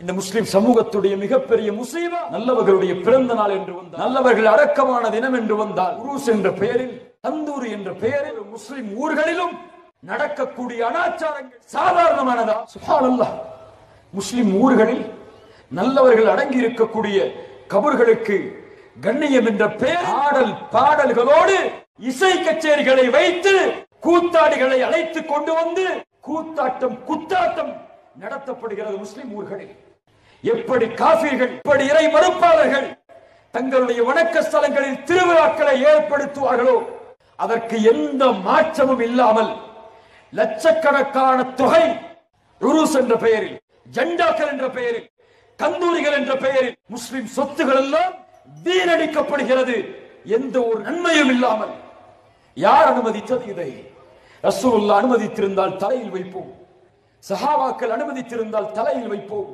இந்த முஸ்லிம் சமூகத்துடைய மிகப்பெரிய முசீபா நல்லவர்களுடைய பிறந்த நாள் என்று வந்தால் நல்லவர்கள் அடக்கமான தினம் என்று வந்தால் உருஸ் என்ற பெயரில் தந்தூர் என்ற பெயரில் முஸ்லிம் ஊர்களிலும் நடக்கக்கூடிய அனாச்சாரங்கள் சாதாரணமானதா? சுப்ஹானல்லாஹ் முஸ்லிம் ஊர்களில் நல்லவர்கள் அடங்கி இருக்கக்கூடிய கபர்களுக்கு கண்ணியம் என்ற பெயர் ஆடல் பாடல்களோடு இசை கச்சேரிகளை வைத்து கூத்தாடிகளை அழைத்து கொண்டு வந்து கூத்தாட்டம் குத்தாட்டம் நடத்தப்படுகிறது முஸ்லிம் ஊர்களில். எப்படி காஃபிர்கள் எப்படி இறை மறுப்பாளர்கள் தங்களுடைய வணக்க ஸ்தலங்களில் திருவிழாக்களை ஏற்படுத்துவார்களோ அதற்கு எந்த மாற்றமும் இல்லாமல் லட்சக்கணக்கான தொகை ருருஸ் என்ற பெயரில் ஜெண்டாக்கள் என்ற பெயரில் கந்தூரிகள் என்ற பெயரில் முஸ்லிம் சொத்துகள் எல்லாம் வீணடிக்கப்படுகிறது எந்த ஒரு நன்மையும் இல்லாமல். யார் அனுமதித்தது இதை? ரசூல்லா அனுமதித்திருந்தால் தலையில் வைப்போம். சஹாவாக்கள் அனுமதித்திருந்தால் தலையில் வைப்போம்.